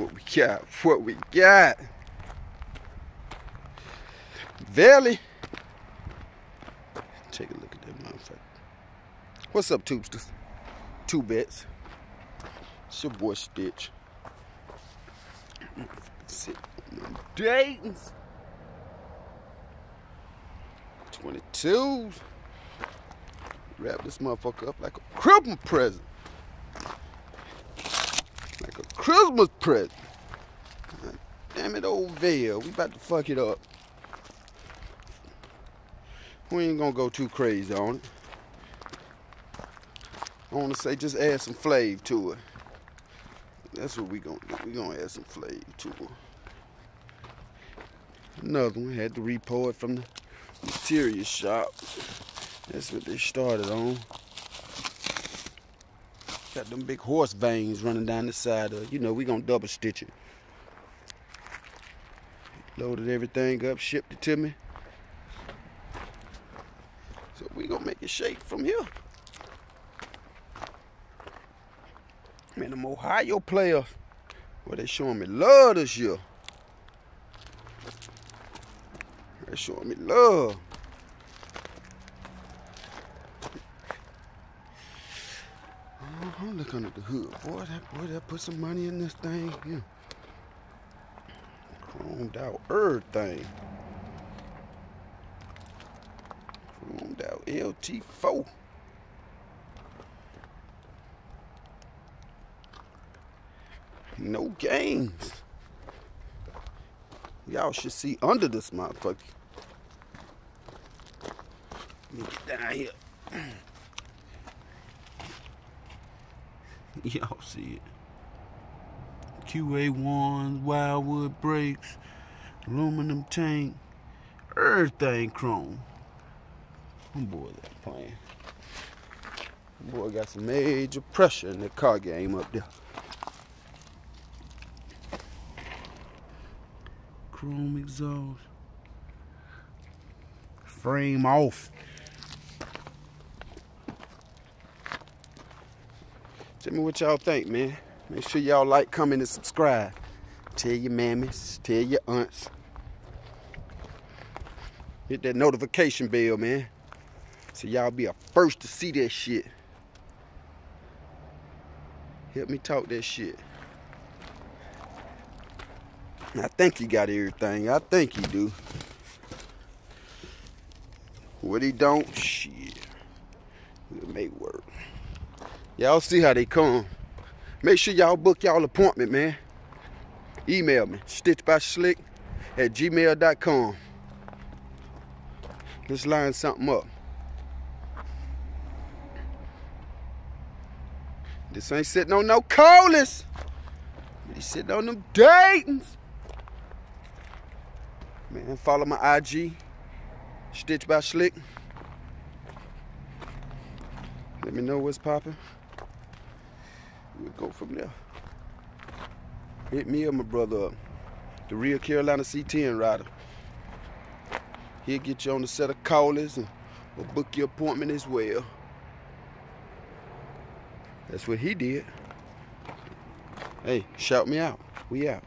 What we got? What we got? Valley. Take a look at that motherfucker. What's up, Tubesters? Two bets. It's your boy Stitch. Sit on Dayton's. 22. Wrap this motherfucker up like a Christmas present. Christmas present. Damn it, old Vail. We about to fuck it up. We ain't gonna go too crazy on it. I wanna say just add some flavor to it. That's what we gonna do. We gonna add some flavor to it. Another one had to repo it from the material shop. That's what they started on. Got them big horse veins running down the side of You know, we gonna double stitch it. Loaded everything up, shipped it to me. So we gonna make it shake from here. Man, them Ohio players, well, they showing me love this year. They showing me love. Oh, look under the hood. Boy, that boy that put some money in this thing. Yeah. Chromed out everything. Chromed out LT4. No games. Y'all should see under this motherfucker. Let me get down here. Y'all see it. QA1s, Wilwood brakes, aluminum tank, everything chrome. Ain't playing. Them boy got some major pressure in the car game up there. Chrome exhaust. Frame off. Tell me what y'all think, man. Make sure y'all like, comment, and subscribe. Tell your mammies, tell your aunts. Hit that notification bell, man. So y'all be a first to see that shit. Help me talk that shit. I think he got everything. I think he do. What he don't, shit. We'll make work. Y'all see how they come. Make sure y'all book y'all appointment, man. Email me, stitchbyslick at gmail.com. Let's line something up. This ain't sitting on no colas. He's sitting on them Daytons. Man, follow my IG, Stitch by Slick. Let me know what's popping. We'll go from there. Hit me or my brother up. The real Carolina C10 rider. He'll get you on a set of callers and book your appointment as well. That's what he did. Hey, shout me out. We out.